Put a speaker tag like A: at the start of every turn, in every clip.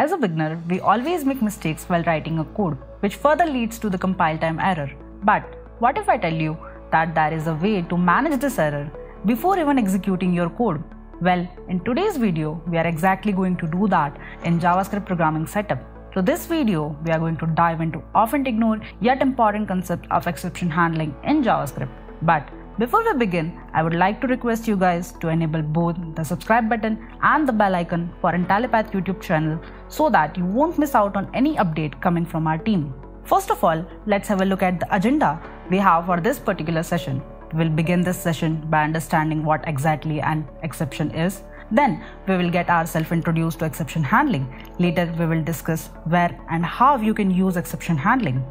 A: As a beginner, we always make mistakes while writing a code, which further leads to the compile time error. But what if I tell you that there is a way to manage this error before even executing your code? Well, in today's video, we are exactly going to do that in JavaScript programming setup. So this video, we are going to dive into often ignored yet important concept of exception handling in JavaScript. But before we begin, I would like to request you guys to enable both the subscribe button and the bell icon for Intellipaat YouTube channel so that you won't miss out on any update coming from our team. First of all, let's have a look at the agenda we have for this particular session. We'll begin this session by understanding what exactly an exception is. Then we will get ourselves introduced to exception handling. Later we will discuss where and how you can use exception handling.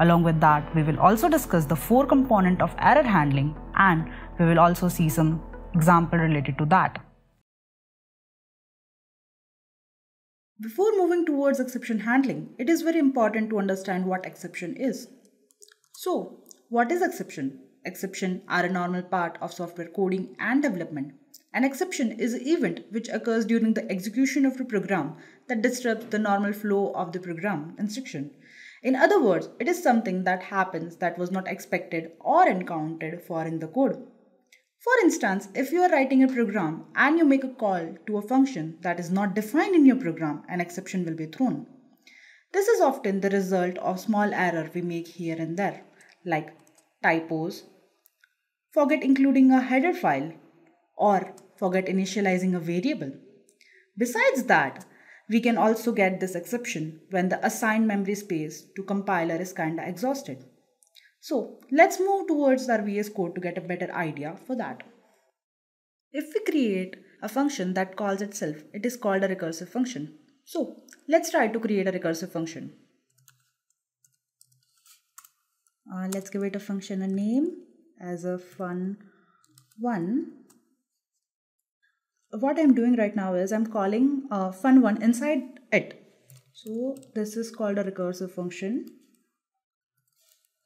A: Along with that, we will also discuss the four component of error handling and we will also see some example related to that. Before moving towards exception handling, it is very important to understand what exception is. So, what is exception? Exception are a normal part of software coding and development. An exception is an event which occurs during the execution of a program that disrupts the normal flow of the program instruction. In other words, it is something that happens that was not expected or encountered for in the code. For instance, if you are writing a program and you make a call to a function that is not defined in your program, an exception will be thrown. This is often the result of small error we make here and there, like typos, forget including a header file, or forget initializing a variable. Besides that, we can also get this exception when the assigned memory space to compiler is kinda exhausted. So let's move towards our VS Code to get a better idea for that. If we create a function that calls itself, it is called a recursive function. So let's try to create a recursive function. Uh, let's give it a function a name as a fun one what I'm doing right now is I'm calling uh, fun1 inside it. So this is called a recursive function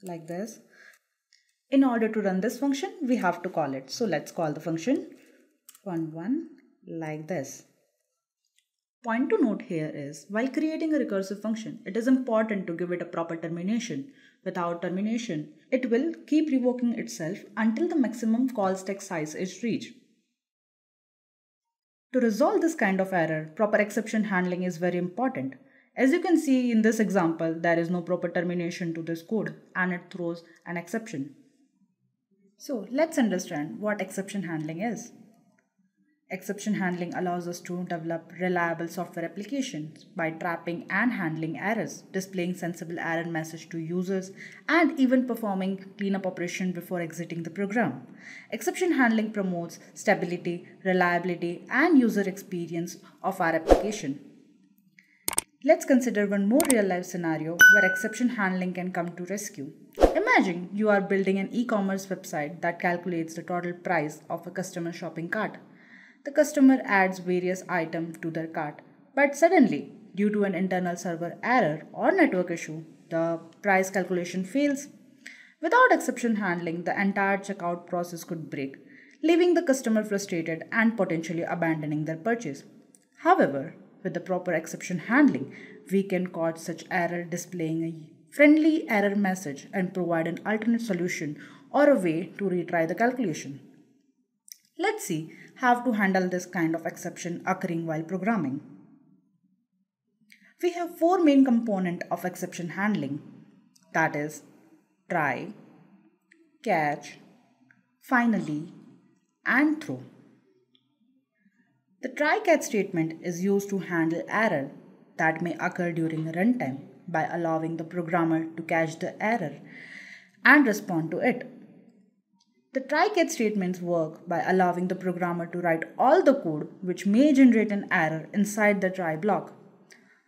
A: like this. In order to run this function, we have to call it. So let's call the function fun1 like this. Point to note here is, while creating a recursive function, it is important to give it a proper termination. Without termination, it will keep revoking itself until the maximum call stack size is reached. To resolve this kind of error, proper exception handling is very important. As you can see in this example, there is no proper termination to this code and it throws an exception. So let's understand what exception handling is. Exception handling allows us to develop reliable software applications by trapping and handling errors, displaying sensible error message to users, and even performing cleanup operation before exiting the program. Exception handling promotes stability, reliability, and user experience of our application. Let's consider one more real life scenario where exception handling can come to rescue. Imagine you are building an e-commerce website that calculates the total price of a customer shopping cart. The customer adds various items to their cart, but suddenly, due to an internal server error or network issue, the price calculation fails. Without exception handling, the entire checkout process could break, leaving the customer frustrated and potentially abandoning their purchase. However, with the proper exception handling, we can catch such error displaying a friendly error message and provide an alternate solution or a way to retry the calculation. Let's see how to handle this kind of exception occurring while programming. We have four main components of exception handling that is try, catch, finally, and throw. The try catch statement is used to handle error that may occur during runtime by allowing the programmer to catch the error and respond to it. The try-catch statements work by allowing the programmer to write all the code which may generate an error inside the try block.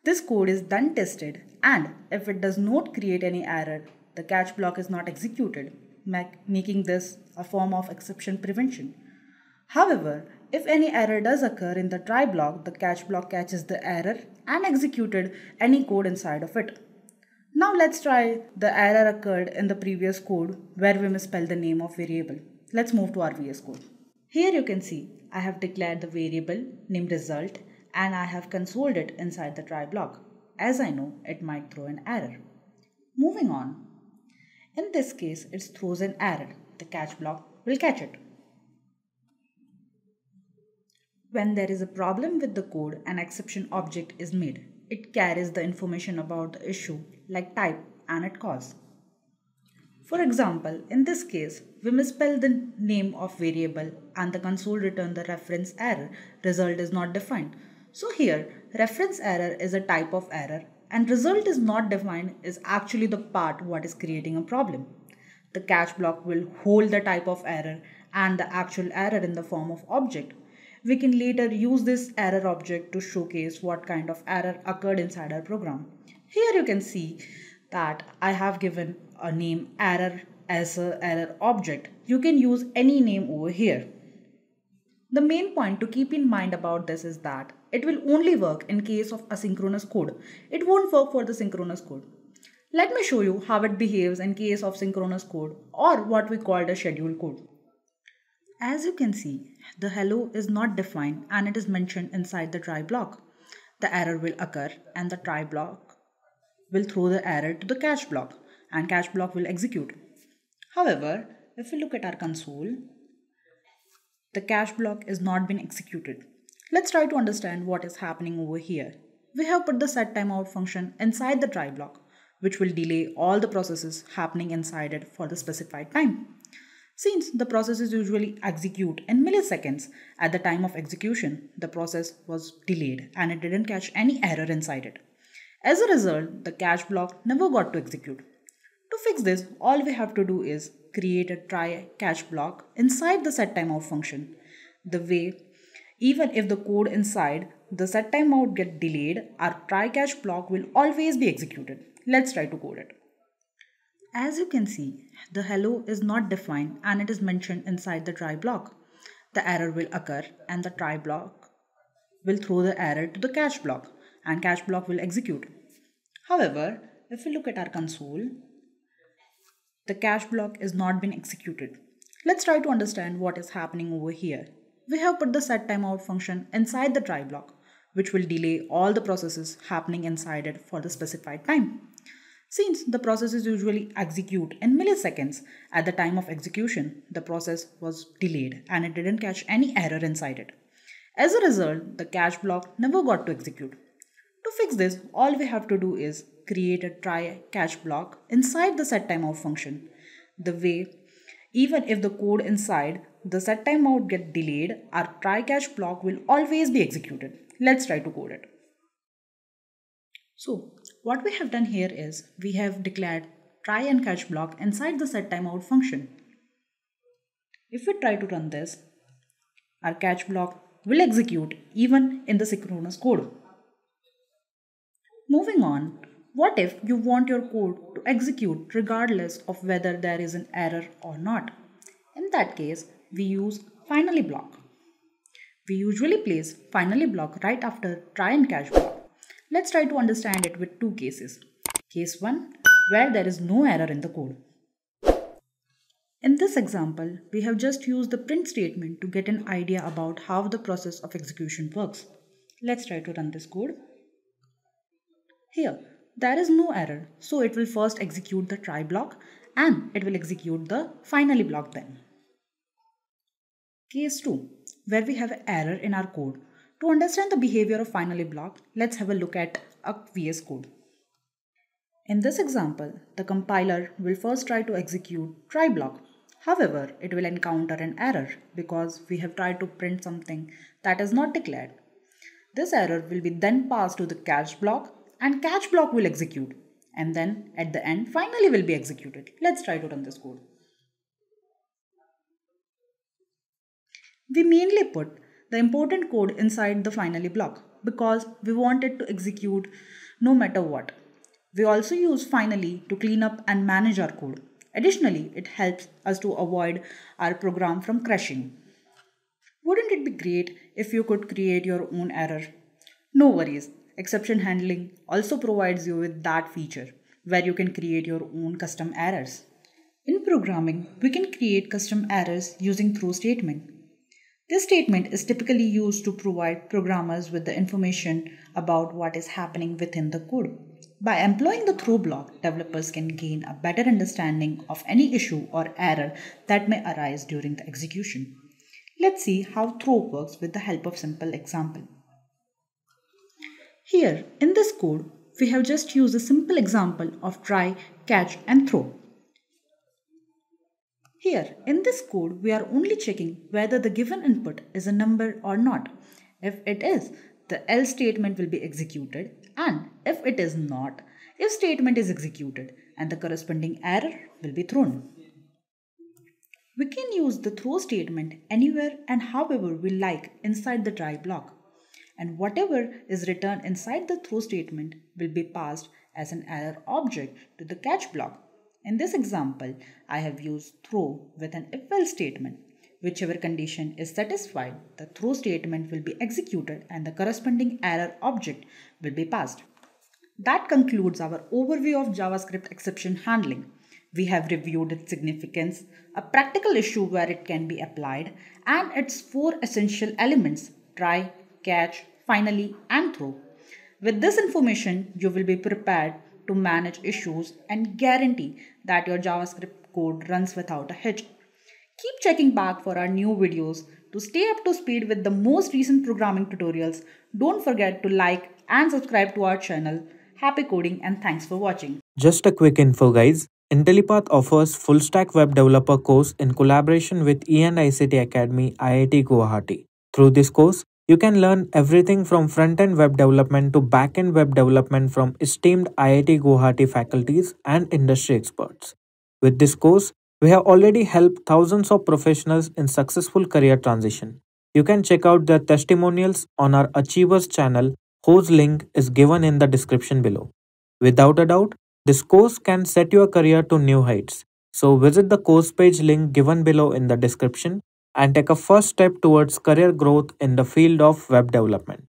A: This code is then tested and if it does not create any error, the catch block is not executed, making this a form of exception prevention. However, if any error does occur in the try block, the catch block catches the error and executed any code inside of it. Now let's try the error occurred in the previous code where we misspelled the name of variable. Let's move to our VS Code. Here you can see I have declared the variable named result and I have consoled it inside the try block, as I know it might throw an error. Moving on. In this case, it throws an error. The catch block will catch it. When there is a problem with the code, an exception object is made. It carries the information about the issue like type and its cause. For example, in this case, we misspell the name of variable and the console return the reference error. Result is not defined. So here, reference error is a type of error and result is not defined is actually the part what is creating a problem. The catch block will hold the type of error and the actual error in the form of object. We can later use this error object to showcase what kind of error occurred inside our program. Here you can see that I have given a name error as a error object. You can use any name over here. The main point to keep in mind about this is that it will only work in case of asynchronous code. It won't work for the synchronous code. Let me show you how it behaves in case of synchronous code or what we call the schedule code. As you can see, the hello is not defined and it is mentioned inside the try block. The error will occur and the try block will throw the error to the catch block and catch block will execute. However, if we look at our console, the catch block is not been executed. Let's try to understand what is happening over here. We have put the set timeout function inside the try block, which will delay all the processes happening inside it for the specified time. Since the processes usually execute in milliseconds, at the time of execution, the process was delayed and it didn't catch any error inside it. As a result, the catch block never got to execute. To fix this, all we have to do is create a try catch block inside the set timeout function. The way, even if the code inside the set timeout get delayed, our try catch block will always be executed. Let's try to code it. As you can see, the hello is not defined and it is mentioned inside the try block. The error will occur and the try block will throw the error to the catch block and catch block will execute. However, if we look at our console, the catch block is not been executed. Let's try to understand what is happening over here. We have put the set timeout function inside the try block, which will delay all the processes happening inside it for the specified time. Since the processes usually execute in milliseconds, at the time of execution, the process was delayed and it didn't catch any error inside it. As a result, the catch block never got to execute. To fix this, all we have to do is create a try catch block inside the set timeout function. The way, even if the code inside the set timeout get delayed, our try catch block will always be executed. Let's try to code it. So what we have done here is we have declared try and catch block inside the set timeout function. If we try to run this, our catch block will execute even in the synchronous code. Moving on, what if you want your code to execute regardless of whether there is an error or not? In that case, we use finally block. We usually place finally block right after try and catch block. Let's try to understand it with two cases. Case 1 where there is no error in the code. In this example, we have just used the print statement to get an idea about how the process of execution works. Let's try to run this code. Here, there is no error, so it will first execute the try block and it will execute the finally block then. Case 2, where we have an error in our code. To understand the behavior of finally block, let's have a look at a VS Code. In this example, the compiler will first try to execute try block. However, it will encounter an error because we have tried to print something that is not declared. This error will be then passed to the catch block and catch block will execute and then at the end finally will be executed. Let's try to run this code. We mainly put the important code inside the finally block because we want it to execute no matter what. We also use finally to clean up and manage our code. Additionally, it helps us to avoid our program from crashing. Wouldn't it be great if you could create your own error? No worries, exception handling also provides you with that feature where you can create your own custom errors. In programming, we can create custom errors using throw statement. This statement is typically used to provide programmers with the information about what is happening within the code. By employing the throw block, developers can gain a better understanding of any issue or error that may arise during the execution. Let's see how throw works with the help of simple example. Here in this code, we have just used a simple example of try, catch and throw. Here in this code, we are only checking whether the given input is a number or not. If it is, the else statement will be executed and if it is not, if statement is executed and the corresponding error will be thrown. We can use the throw statement anywhere and however we like inside the try block. And whatever is returned inside the throw statement will be passed as an error object to the catch block. In this example, I have used throw with an if else statement. Whichever condition is satisfied, the throw statement will be executed and the corresponding error object will be passed. That concludes our overview of JavaScript exception handling. We have reviewed its significance, a practical issue where it can be applied, and its four essential elements try, catch, finally, and throw. With this information, you will be prepared to manage issues and guarantee that your JavaScript code runs without a hitch. Keep checking back for our new videos to stay up to speed with the most recent programming tutorials. Don't forget to like and subscribe to our channel. Happy coding and thanks for watching.
B: Just a quick info guys. Intellipaat offers full stack web developer course in collaboration with E&ICT Academy IIT Guwahati. Through this course, you can learn everything from front-end web development to back-end web development from esteemed IIT Guwahati faculties and industry experts. With this course, we have already helped thousands of professionals in successful career transition. You can check out their testimonials on our Achievers channel whose link is given in the description below. Without a doubt, this course can set your career to new heights. So visit the course page link given below in the description and take a first step towards career growth in the field of web development.